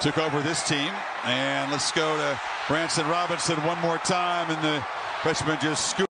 took over this team. And let's go to Branson Robinson one more time. And the freshman just scooped.